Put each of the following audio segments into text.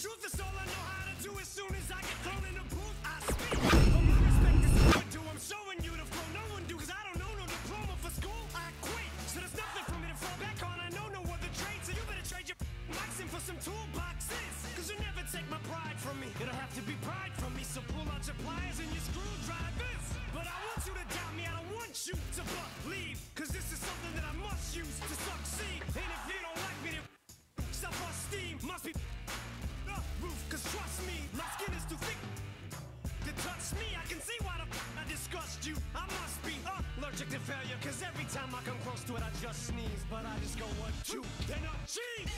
truth is allergic to failure. Cause every time I come close to it, I just sneeze. But I just go one, two, then achieve.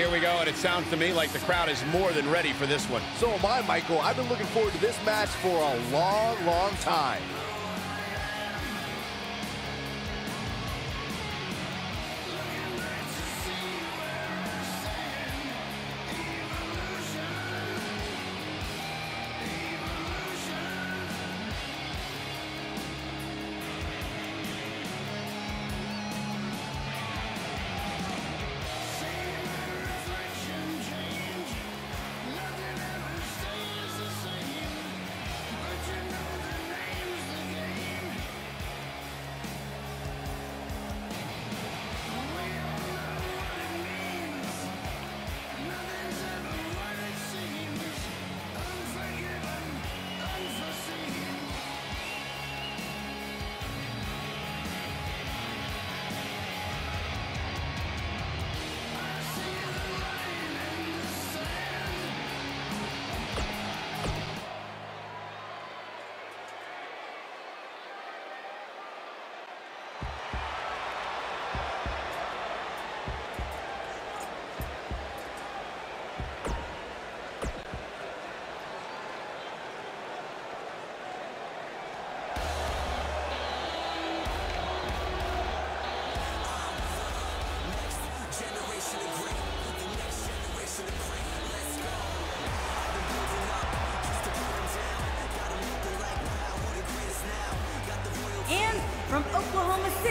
Here we go, and it sounds to me like the crowd is more than ready for this one. So am I, Michael. I've been looking forward to this match for a long, long time.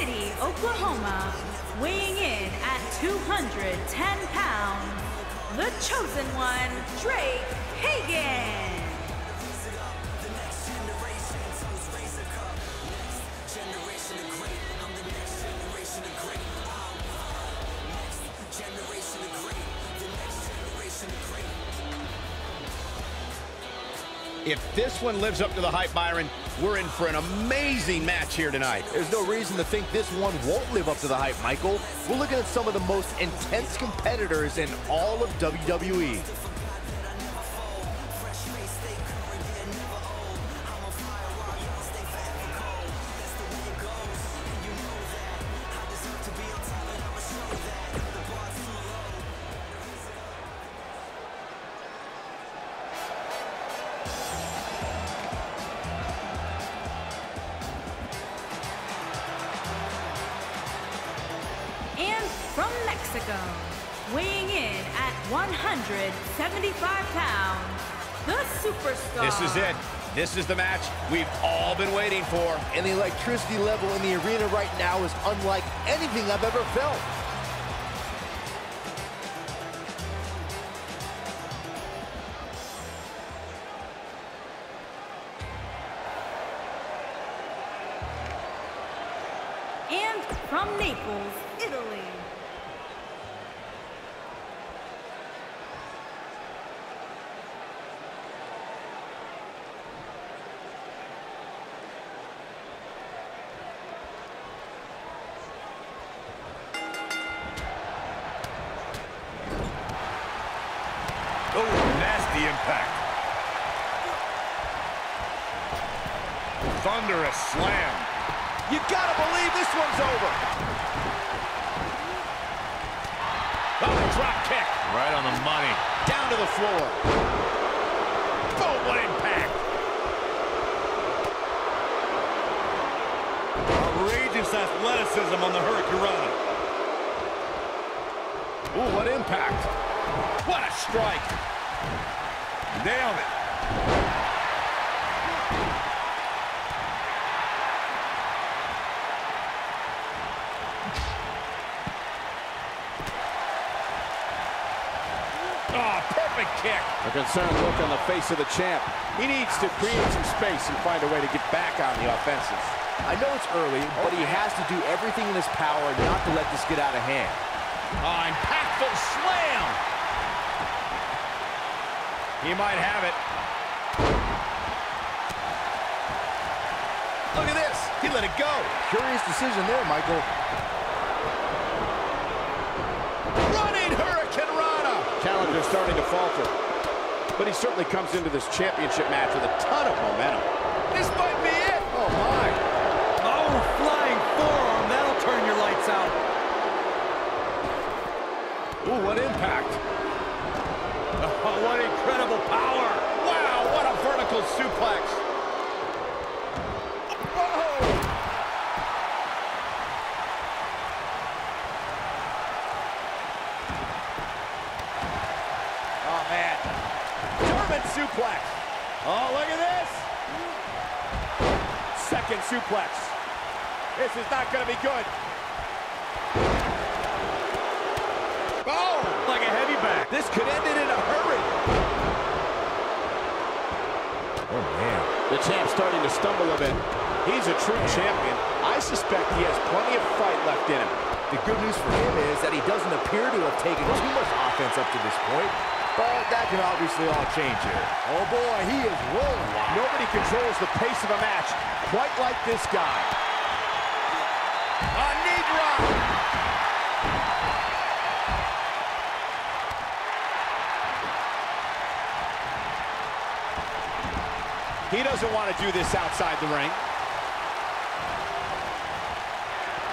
City, Oklahoma, weighing in at 210 pounds, the chosen one, Drake Hagan. If this one lives up to the hype, Byron, we're in for an amazing match here tonight. There's no reason to think this one won't live up to the hype, Michael. We're looking at some of the most intense competitors in all of. WWE. Mexico, weighing in at 175 pounds, the Superstar. This is it. This is the match we've all been waiting for. And the electricity level in the arena right now is unlike anything I've ever felt. And from Naples, Italy, Oh, nasty impact. Thunderous slam. You gotta believe this one's over. Oh, drop kick. Right on the money. Down to the floor. Boom, what impact. Outrageous athleticism on the Hurricane. Ooh, what impact. What a strike. Nailed it. Oh, perfect kick. A concerned look on the face of the champ. He needs to create some space and find a way to get back on the offensive. I know it's early, but he has to do everything in his power not to let this get out of hand. Oh, impactful slam. He might have it. Look at this. He let it go. Curious decision there, Michael. Running Hurricanrana. Challenger's starting to falter. But he certainly comes into this championship match with a ton of momentum. This might be it. Oh, my. Oh, flying forearm. That'll turn your lights out. Ooh, what impact. Oh, what incredible power. Wow, what a vertical suplex. Oh, man. German suplex. Oh, look at this. Second suplex. This is not going to be good. The champ's starting to stumble a bit. He's a true champion. I suspect he has plenty of fight left in him. The good news for him is that he doesn't appear to have taken too much offense up to this point. But that can obviously all change here. Oh, boy, he is rolling. Nobody controls the pace of a match quite like this guy. He doesn't want to do this outside the ring.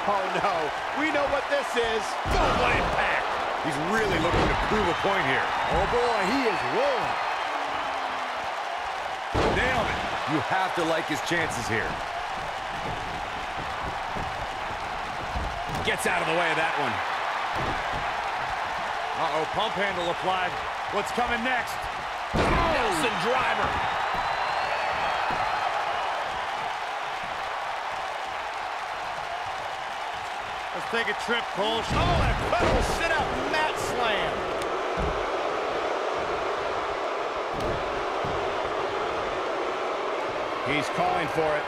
Oh, no. We know what this is. What impact. He's really looking to prove a point here. Oh, boy, he is rolling. Nailed it. You have to like his chances here. Gets out of the way of that one. Uh-oh, pump handle applied. What's coming next? Nelson driver. Take a trip, Cole. Oh, an incredible sit-up mat slam. He's calling for it.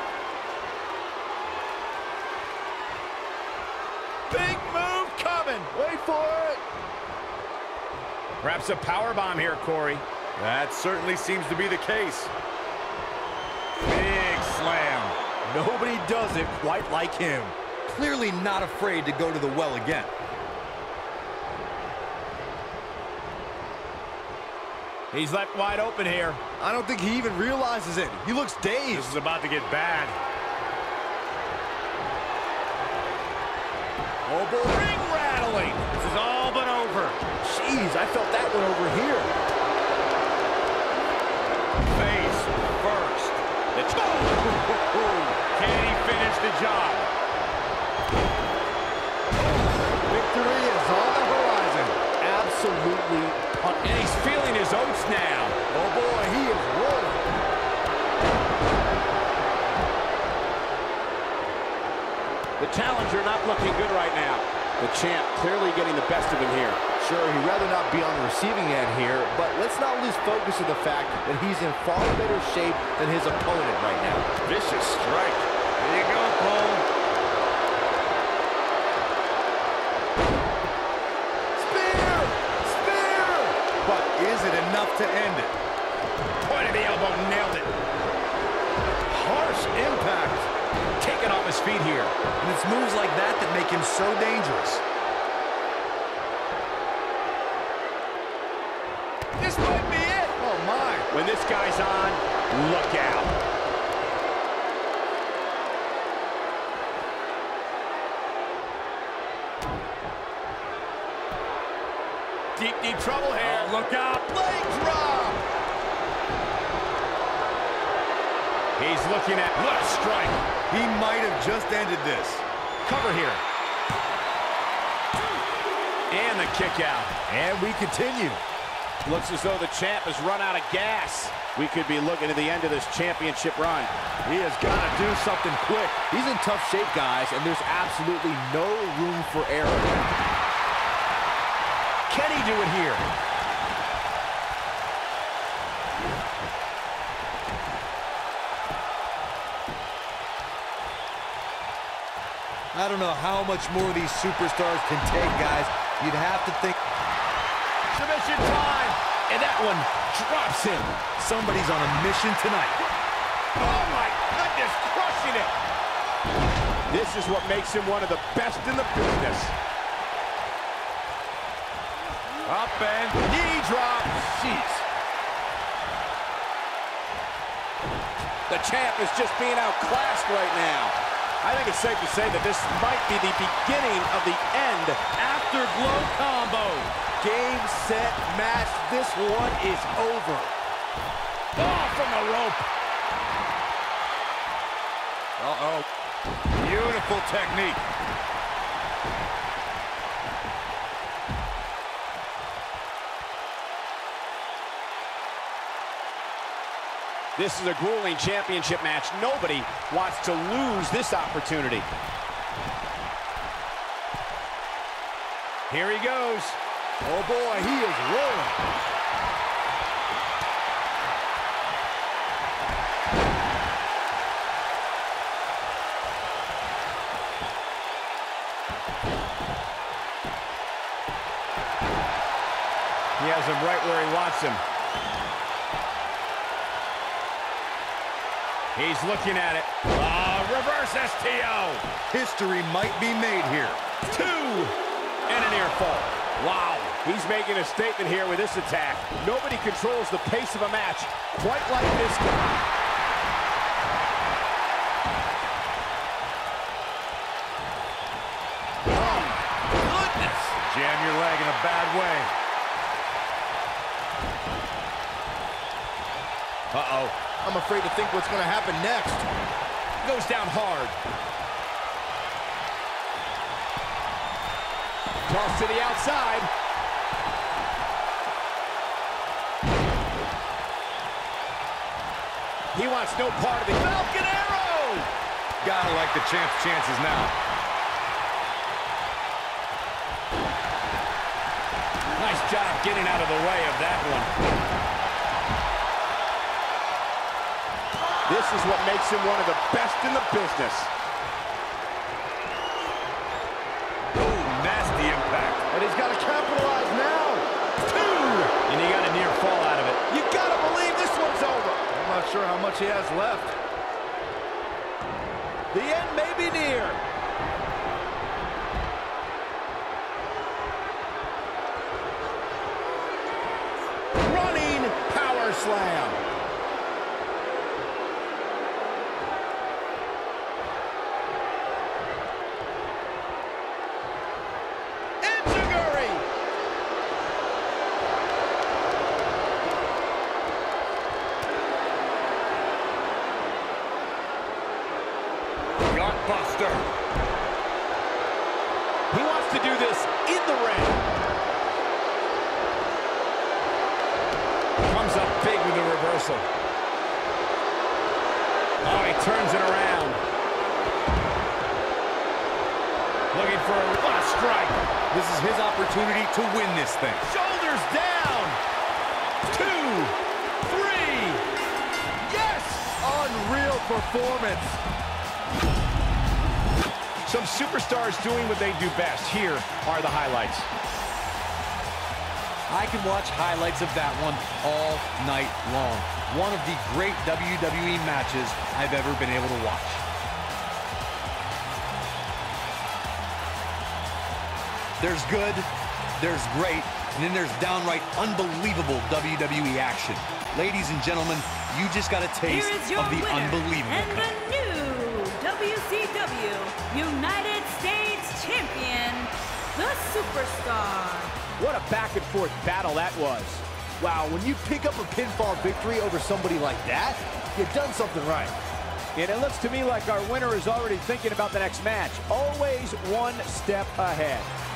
Big move coming. Wait for it. Perhaps a power bomb here, Corey. That certainly seems to be the case. Big slam. Nobody does it quite like him. Clearly not afraid to go to the well again. He's left wide open here. I don't think he even realizes it. He looks dazed. This is about to get bad. Oh, boy. Ring rattling. This is all but over. Jeez, I felt that one over here. Face first. The Can he finish the job? Victory is on the horizon. absolutely punished. And he's feeling his oats now. Oh boy, he is rolling. The challenger not looking good right now. The champ clearly getting the best of him here. Sure, he'd rather not be on the receiving end here, but let's not lose focus of the fact that he's in far better shape than his opponent right now. Vicious strike. There you go, Cole. Enough to end it? Point of the elbow, nailed it. Harsh impact. Taken off his feet here. And it's moves like that that make him so dangerous. This might be it. Oh, my. When this guy's on, look out. Deep, deep trouble here. Oh, look out. Leg drop. He's looking at what a strike. He might have just ended this. Cover here. And the kick out. And we continue. Looks as though the champ has run out of gas. We could be looking at the end of this championship run. He has got to do something quick. He's in tough shape, guys, and there's absolutely no room for error. Can he do it here? I don't know how much more these superstars can take, guys. You'd have to think Submission time. And that one drops him. somebody's on a mission tonight. Oh, my goodness, crushing it. This is what makes him one of the best in the business. Up and knee drop. Jeez. The champ is just being outclassed right now. I think it's safe to say that this might be the beginning of the end. Afterglow combo. Game, set, match. This one is over. Oh, from the rope. Uh-oh. Beautiful technique. This is a grueling championship match. Nobody wants to lose this opportunity. Here he goes. Oh boy, he is rolling. He has him right where he wants him. He's looking at it. Ah, reverse STO. History might be made here. Two. And an near fall. Wow, he's making a statement here with this attack. Nobody controls the pace of a match quite like this guy. Goodness! Jam your leg in a bad way. Uh-oh. I'm afraid to think what's going to happen next. Goes down hard. Toss to the outside. He wants no part of the Falcon Arrow. Gotta like the champ's chances now. Nice job getting out of the way of that one. This is what makes him one of the best in the business. Ooh, nasty impact. And he's got to capitalize now. Two. And he got a near fall out of it. You got to believe this one's over. I'm not sure how much he has left. The end may be near. Running power slam. Enziguri. Gutbuster. He wants to do this in the ring. Oh, he turns it around. Looking for a, what a strike. This is his opportunity to win this thing. Shoulders down. Two, three. Yes! Unreal performance. Some superstars doing what they do best. Here are the highlights. I can watch highlights of that one all night long. One of the great WWE matches I've ever been able to watch. There's good, there's great, and then there's downright unbelievable WWE action. Ladies and gentlemen, you just got a Here taste is your of the winner unbelievable. and the new WCW United States Champion, the Superstar. What a back and forth battle that was. Wow, when you pick up a pinfall victory over somebody like that, you've done something right. And it looks to me like our winner is already thinking about the next match. Always one step ahead.